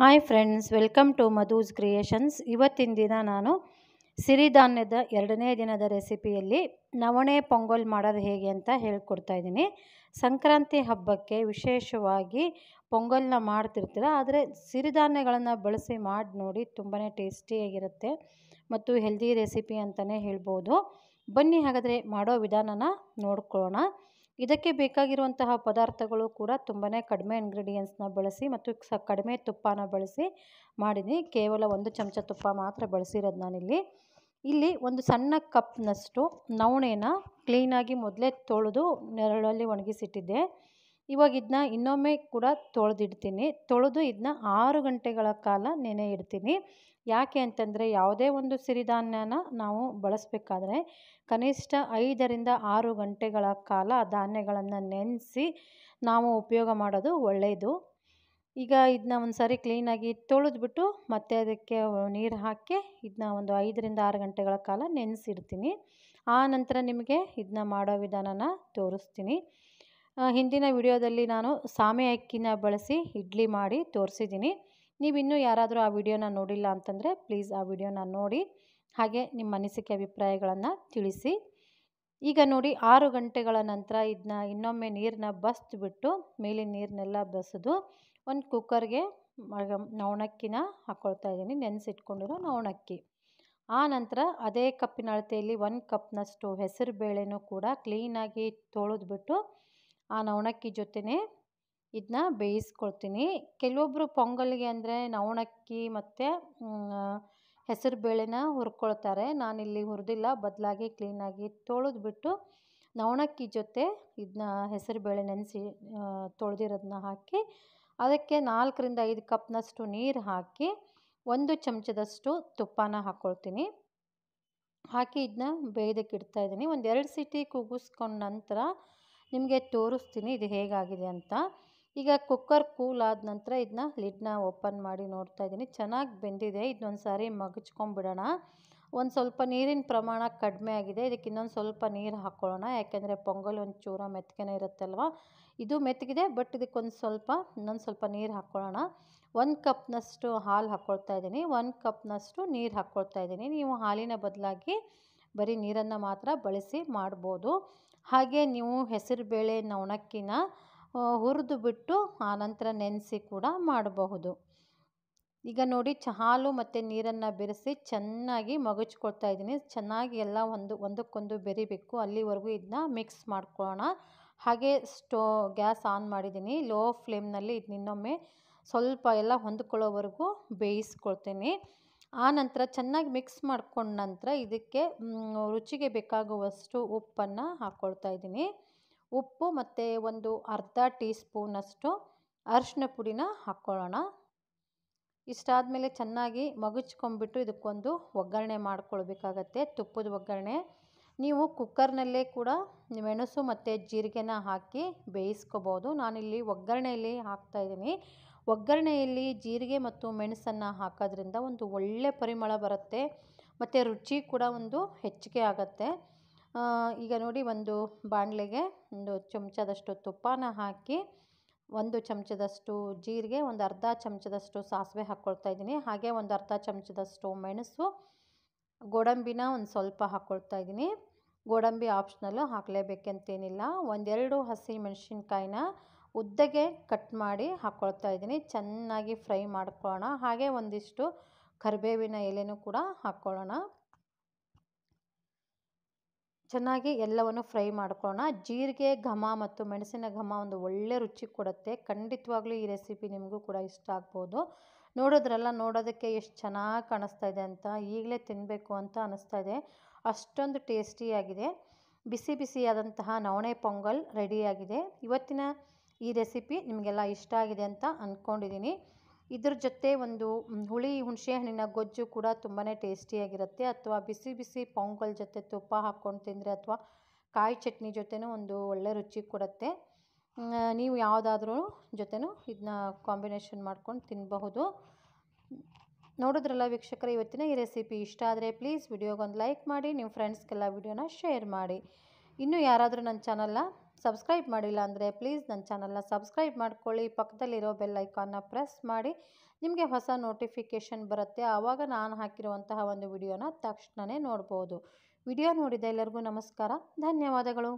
Hi friends welcome to Madhu's creations ಇವತ್ತಿನ ದಿನ ನಾನು ಸಿರಿಧಾನ್ಯದ ಎರಡನೇ ದಿನದ ರೆಸಿಪಿಯಲ್ಲಿ ನವಣೆ ಪೊಂಗಲ್ ಮಾಡೋದು ಹೇಗೆ ಅಂತ ಹೇಳ್ಕೊಡ್ತಾ ಇದ್ದೀನಿ ಸಂಕ್ರಾಂತಿ ಹಬ್ಬಕ್ಕೆ ವಿಶೇಷವಾಗಿ ಪೊಂಗಲ್ನ ಮಾಡ್ತಿರ್ತೀರ ಆದರೆ ಸಿರಿಧಾನ್ಯಗಳನ್ನು ಬಳಸಿ ಮಾಡಿ ನೋಡಿ ತುಂಬಾ ಟೇಸ್ಟಿಯಾಗಿರುತ್ತೆ ಮತ್ತು ಹೆಲ್ದಿ ರೆಸಿಪಿ ಅಂತಲೇ ಹೇಳ್ಬೋದು ಬನ್ನಿ ಹಾಗಾದರೆ ಮಾಡೋ ವಿಧಾನನ ನೋಡ್ಕೊಳ್ಳೋಣ ಇದಕ್ಕೆ ಬೇಕಾಗಿರುವಂತಹ ಪದಾರ್ಥಗಳು ಕೂಡ ತುಂಬಾ ಕಡಿಮೆ ಇಂಗ್ರೀಡಿಯೆಂಟ್ಸ್ನ ಬಳಸಿ ಮತ್ತು ಸ ಕಡಿಮೆ ತುಪ್ಪನ ಬಳಸಿ ಮಾಡಿದ್ದೀನಿ ಕೇವಲ ಒಂದು ಚಮಚ ತುಪ್ಪ ಮಾತ್ರ ಬಳಸಿರೋದು ನಾನಿಲ್ಲಿ. ಇಲ್ಲಿ ಒಂದು ಸಣ್ಣ ಕಪ್ನಷ್ಟು ನವಣೆನ ಕ್ಲೀನಾಗಿ ಮೊದಲೇ ತೊಳೆದು ನೆರಳಲ್ಲಿ ಒಣಗಿಸಿಟ್ಟಿದ್ದೆ. ಇವಾಗ ಇದನ್ನ ಇನ್ನೊಮ್ಮೆ ಕೂಡ ತೊಳೆದಿಡ್ತೀನಿ. ತೊಳೆದು ಇದನ್ನ ಆರು ಗಂಟೆಗಳ ಕಾಲ ನೆನೆ ಇಡ್ತೀನಿ. ಯಾಕೆ ಅಂತಂದರೆ ಯಾವುದೇ ಒಂದು ಸಿರಿಧಾನ್ಯನ ನಾವು ಬಳಸಬೇಕಾದ್ರೆ ಕನಿಷ್ಠ ಐದರಿಂದ ಆರು ಗಂಟೆಗಳ ಕಾಲ ಧಾನ್ಯಗಳನ್ನು ನೆನೆಸಿ ನಾವು ಉಪಯೋಗ ಮಾಡೋದು ಒಳ್ಳೆಯದು ಈಗ ಇದನ್ನ ಒಂದು ಸಾರಿ ಕ್ಲೀನಾಗಿ ತೊಳೆದ್ಬಿಟ್ಟು ಮತ್ತೆ ಅದಕ್ಕೆ ನೀರು ಹಾಕಿ ಇದನ್ನ ಒಂದು ಐದರಿಂದ ಆರು ಗಂಟೆಗಳ ಕಾಲ ನೆನೆಸಿಡ್ತೀನಿ. ಆ ನಂತರ ನಿಮಗೆ ಇದನ್ನ ಮಾಡೋ ವಿಧಾನನ ತೋರಿಸ್ತೀನಿ. ಹಿಂದಿನ ವಿಡಿಯೋದಲ್ಲಿ ನಾನು ಸಾಮೆ ಅಕ್ಕಿನ ಬಳಸಿ ಇಡ್ಲಿ ಮಾಡಿ ತೋರಿಸಿದ್ದೀನಿ. ನೀವು ಇನ್ನೂ ಯಾರಾದರೂ ಆ ವಿಡಿಯೋನ ನೋಡಿಲ್ಲ ಅಂತಂದರೆ ಪ್ಲೀಸ್ ಆ ವಿಡಿಯೋನ ನೋಡಿ. ಹಾಗೆ ನಿಮ್ಮ ಅನಿಸಿಕೆ ಅಭಿಪ್ರಾಯಗಳನ್ನು ತಿಳಿಸಿ. ಈಗ ನೋಡಿ ಆರು ಗಂಟೆಗಳ ನಂತರ ಇದನ್ನ ಇನ್ನೊಮ್ಮೆ ನೀರನ್ನ ಬಸ್ದುಬಿಟ್ಟು ಮೇಲಿನ ನೀರನ್ನೆಲ್ಲ ಬಸಿದು ಒಂದು ಕುಕ್ಕರ್ಗೆ ನವಣಕ್ಕಿನ ಹಾಕ್ಕೊಳ್ತಾ ಇದ್ದೀನಿ, ನೆನೆಸಿಟ್ಕೊಂಡಿರೋ ನವಣಕ್ಕಿ. ಆ ನಂತರ ಅದೇ ಕಪ್ಪಿನ ಅಳತೆಯಲ್ಲಿ ಒಂದು ಕಪ್ನಷ್ಟು ಹೆಸರು ಬೇಳೆನೂ ಕೂಡ ಕ್ಲೀನಾಗಿ ತೊಳೆದ್ಬಿಟ್ಟು ಆ ನವಣಕ್ಕಿ ಜೊತೆನೇ ಇದನ್ನ ಬೇಯಿಸ್ಕೊಳ್ತೀನಿ. ಕೆಲವೊಬ್ಬರು ಪೊಂಗಲ್ಗೆ ಅಂದರೆ ನವಣಕ್ಕಿ ಮತ್ತು ಹೆಸರು ಬೇಳೆನ ಹುರ್ಕೊಳ್ತಾರೆ. ನಾನಿಲ್ಲಿ ಹುರಿದಿಲ್ಲ, ಬದಲಾಗಿ ಕ್ಲೀನಾಗಿ ತೊಳೆದ್ಬಿಟ್ಟು ನವಣಕ್ಕಿ ಜೊತೆ ಇದನ್ನ ಹೆಸರು ಬೇಳೆ ನೆನೆಸಿ ತೊಳೆದಿರೋದನ್ನ ಹಾಕಿ, ಅದಕ್ಕೆ ನಾಲ್ಕರಿಂದ ಐದು ಕಪ್ನಷ್ಟು ನೀರು ಹಾಕಿ, ಒಂದು ಚಮಚದಷ್ಟು ತುಪ್ಪನ ಹಾಕ್ಕೊಳ್ತೀನಿ ಹಾಕಿ ಇದನ್ನ ಬೇಯ್ದಕ್ಕೆ ಇಡ್ತಾ ಇದ್ದೀನಿ. ಒಂದು ಎರಡು ಸೀಟಿ ಕೂಗಿಸ್ಕೊಂಡ ನಂತರ ನಿಮಗೆ ತೋರಿಸ್ತೀನಿ ಇದು ಹೇಗಾಗಿದೆ ಅಂತ. ಈಗ ಕುಕ್ಕರ್ ಕೂಲ್ ಆದ ನಂತರ ಇದನ್ನ ಲಿಡ್ನ ಓಪನ್ ಮಾಡಿ ನೋಡ್ತಾ ಇದ್ದೀನಿ. ಚೆನ್ನಾಗಿ ಬೆಂದಿದೆ. ಇದನ್ನೊಂದು ಸಾರಿ ಮಗಚ್ಕೊಂಡ್ಬಿಡೋಣ ಒಂದು ಸ್ವಲ್ಪ ನೀರಿನ ಪ್ರಮಾಣ ಕಡಿಮೆ ಆಗಿದೆ. ಇದಕ್ಕೆ ಇನ್ನೊಂದು ಸ್ವಲ್ಪ ನೀರು ಹಾಕ್ಕೊಳ್ಳೋಣ ಯಾಕೆಂದರೆ ಪೊಂಗಲ್ ಒಂದು ಚೂರ ಮೆತ್ತಗೆ ಇರುತ್ತಲ್ವ? ಇದು ಮೆತ್ತಗಿದೆ ಬಟ್ ಇದಕ್ಕೊಂದು ಸ್ವಲ್ಪ, ಇನ್ನೊಂದು ಸ್ವಲ್ಪ ನೀರು ಹಾಕ್ಕೊಳ್ಳೋಣ ಒಂದು ಕಪ್ನಷ್ಟು ಹಾಲು ಹಾಕ್ಕೊಳ್ತಾ ಇದ್ದೀನಿ. ಒಂದು ಕಪ್ನಷ್ಟು ನೀರು ಹಾಕ್ಕೊಳ್ತಾ ಇದ್ದೀನಿ. ನೀವು ಹಾಲಿನ ಬದಲಾಗಿ ಬರೀ ನೀರನ್ನು ಮಾತ್ರ ಬಳಸಿ ಮಾಡ್ಬೋದು. ಹಾಗೆ ನೀವು ಹೆಸರು ಬೇಳೆ, ನವಣಕ್ಕಿನ ಹುರಿದು ಬಿಟ್ಟು ಆನಂತರ ನೆನೆಸಿ ಕೂಡ ಮಾಡಬಹುದು. ಈಗ ನೋಡಿ ಹಾಲು ಮತ್ತು ನೀರನ್ನು ಬೆರೆಸಿ ಚೆನ್ನಾಗಿ ಮಗಚ್ಕೊಳ್ತಾ ಇದ್ದೀನಿ. ಚೆನ್ನಾಗಿ ಎಲ್ಲ ಒಂದು, ಒಂದಕ್ಕೊಂದು ಬೆರಿಬೇಕು. ಅಲ್ಲಿವರೆಗೂ ಇದನ್ನ ಮಿಕ್ಸ್ ಮಾಡ್ಕೊಳ್ಳೋಣ ಹಾಗೆ ಸ್ಟೋ, ಗ್ಯಾಸ್ ಆನ್ ಮಾಡಿದ್ದೀನಿ. ಲೋ ಫ್ಲೇಮ್ನಲ್ಲಿ ಇದು ಇನ್ನೊಮ್ಮೆ ಸ್ವಲ್ಪ ಎಲ್ಲ ಹೊಂದ್ಕೊಳ್ಳೋವರೆಗೂ ಬೇಯಿಸ್ಕೊಳ್ತೀನಿ. ಆ ನಂತರ ಚೆನ್ನಾಗಿ ಮಿಕ್ಸ್ ಮಾಡ್ಕೊಂಡ ನಂತರ ಇದಕ್ಕೆ ರುಚಿಗೆ ಬೇಕಾಗುವಷ್ಟು ಉಪ್ಪನ್ನು ಹಾಕ್ಕೊಳ್ತಾ ಇದ್ದೀನಿ. ಉಪ್ಪು ಮತ್ತು ಒಂದು ಅರ್ಧ ಟೀ ಸ್ಪೂನಷ್ಟು ಅರಿಶಿನ ಪುಡಿನ ಹಾಕ್ಕೊಳ್ಳೋಣ. ಇಷ್ಟಾದಮೇಲೆ ಚೆನ್ನಾಗಿ ಮಗುಚ್ಕೊಂಬಿಟ್ಟು ಇದಕ್ಕೊಂದು ಒಗ್ಗರಣೆ ಮಾಡ್ಕೊಳ್ಬೇಕಾಗತ್ತೆ, ತುಪ್ಪದ ಒಗ್ಗರಣೆ. ನೀವು ಕುಕ್ಕರ್ನಲ್ಲೇ ಕೂಡ ಮೆಣಸು ಮತ್ತು ಜೀರಿಗೆನ ಹಾಕಿ ಬೇಯಿಸ್ಕೋಬೋದು. ನಾನಿಲ್ಲಿ ಒಗ್ಗರಣೆಯಲ್ಲಿ ಹಾಕ್ತಾಯಿದ್ದೀನಿ ಒಗ್ಗರಣೆಯಲ್ಲಿ ಜೀರಿಗೆ ಮತ್ತು ಮೆಣಸನ್ನು ಹಾಕೋದ್ರಿಂದ ಒಂದು ಒಳ್ಳೆ ಪರಿಮಳ ಬರುತ್ತೆ, ಮತ್ತು ರುಚಿ ಕೂಡ ಒಂದು ಹೆಚ್ಚಿಗೆ ಆಗುತ್ತೆ. ಈಗ ನೋಡಿ ಒಂದು ಬಾಣಲೆಗೆ ಒಂದು ಚಮಚದಷ್ಟು ತುಪ್ಪನ ಹಾಕಿ ಒಂದು ಚಮಚದಷ್ಟು ಜೀರಿಗೆ, ಒಂದು ಅರ್ಧ ಚಮಚದಷ್ಟು ಸಾಸಿವೆ ಹಾಕ್ಕೊಳ್ತಾ ಇದ್ದೀನಿ. ಹಾಗೆ ಒಂದು ಅರ್ಧ ಚಮಚದಷ್ಟು ಮೆಣಸು, ಗೋಡಂಬಿನ ಒಂದು ಸ್ವಲ್ಪ ಹಾಕ್ಕೊಳ್ತಾ ಇದ್ದೀನಿ. ಗೋಡಂಬಿ ಆಪ್ಷನಲ್ಲು ಹಾಕಲೇಬೇಕಂತೇನಿಲ್ಲ. ಒಂದೆರಡು ಹಸಿ ಮೆಣಸಿನ್ಕಾಯಿನ ಉದ್ದಗೆ ಕಟ್ ಮಾಡಿ ಹಾಕ್ಕೊಳ್ತಾ ಇದ್ದೀನಿ. ಚೆನ್ನಾಗಿ ಫ್ರೈ ಮಾಡ್ಕೊಳ್ಳೋಣ. ಹಾಗೆ ಒಂದಿಷ್ಟು ಕರಿಬೇವಿನ ಎಲೆನೂ ಕೂಡ ಹಾಕ್ಕೊಳ್ಳೋಣ. ಚೆನ್ನಾಗಿ ಎಲ್ಲವನ್ನು ಫ್ರೈ ಮಾಡ್ಕೊಳ್ಳೋಣ. ಜೀರಿಗೆ, ಘಮ ಮತ್ತು ಮೆಣಸಿನ ಘಮ ಒಂದು ಒಳ್ಳೆ ರುಚಿ ಕೊಡುತ್ತೆ. ಖಂಡಿತವಾಗ್ಲೂ ಈ ರೆಸಿಪಿ ನಿಮಗೂ ಕೂಡ ಇಷ್ಟ ಆಗ್ಬೋದು. ನೋಡಿದ್ರಲ್ಲ, ನೋಡೋದಕ್ಕೆ ಎಷ್ಟು ಚೆನ್ನಾಗಿ ಕಾಣಿಸ್ತಾ ಇದೆ ಅಂತ, ಈಗಲೇ ತಿನ್ನಬೇಕು ಅಂತ ಅನ್ನಿಸ್ತಾ ಇದೆ. ಅಷ್ಟೊಂದು ಟೇಸ್ಟಿಯಾಗಿದೆ ಬಿಸಿ ಬಿಸಿಯಾದಂತಹ ನವಣೆ ಪೊಂಗಲ್ ರೆಡಿಯಾಗಿದೆ ಇವತ್ತಿನ ಈ ರೆಸಿಪಿ ನಿಮಗೆಲ್ಲ ಇಷ್ಟ ಆಗಿದೆ ಅಂತ ಅಂದ್ಕೊಂಡಿದ್ದೀನಿ ಇದ್ರ ಜೊತೆ ಒಂದು ಹುಳಿ ಹುಣಸೆ ಹಣ್ಣಿನ ಗೊಜ್ಜು ಕೂಡ ತುಂಬಾ ಟೇಸ್ಟಿಯಾಗಿರುತ್ತೆ ಅಥವಾ ಬಿಸಿ ಬಿಸಿ ಪೊಂಗಲ್ ಜೊತೆ ತುಪ್ಪ ಹಾಕ್ಕೊಂಡು ತಿಂದರೆ ಅಥವಾ ಕಾಯಿ ಚಟ್ನಿ ಜೊತೆನೂ ಒಂದು ಒಳ್ಳೆ ರುಚಿ ಕೊಡುತ್ತೆ. ನೀವು ಯಾವುದಾದ್ರೂ ಜೊತೆನೂ ಇದನ್ನ ಕಾಂಬಿನೇಷನ್ ಮಾಡ್ಕೊಂಡು ತಿನ್ನಬಹುದು ನೋಡಿದ್ರಲ್ಲ ವೀಕ್ಷಕರ, ಇವತ್ತಿನ ಈ ರೆಸಿಪಿ ಇಷ್ಟ ಆದರೆ ಪ್ಲೀಸ್ ವಿಡಿಯೋಗೊಂದು ಲೈಕ್ ಮಾಡಿ ನಿಮ್ಮ ಫ್ರೆಂಡ್ಸ್ಗೆಲ್ಲ ವಿಡಿಯೋನ ಶೇರ್ ಮಾಡಿ. ಇನ್ನೂ ಯಾರಾದರೂ ನನ್ನ ಚಾನಲ್ನ ಸಬ್ಸ್ಕ್ರೈಬ್ ಮಾಡಿಲ್ಲ ಅಂದರೆ ಪ್ಲೀಸ್ ನನ್ನ ಚಾನಲ್ನ ಸಬ್ಸ್ಕ್ರೈಬ್ ಮಾಡ್ಕೊಳ್ಳಿ. ಪಕ್ಕದಲ್ಲಿರೋ ಬೆಲ್ ಐಕಾನ್ನ ಪ್ರೆಸ್ ಮಾಡಿ. ನಿಮಗೆ ಹೊಸ ನೋಟಿಫಿಕೇಷನ್ ಬರುತ್ತೆ. ಆವಾಗ ನಾನು ಹಾಕಿರುವಂತಹ ಒಂದು ವಿಡಿಯೋನ ತಕ್ಷಣವೇ ನೋಡ್ಬೋದು. ವಿಡಿಯೋ ನೋಡಿದ ಎಲ್ಲರಿಗೂ ನಮಸ್ಕಾರ. ಧನ್ಯವಾದಗಳು.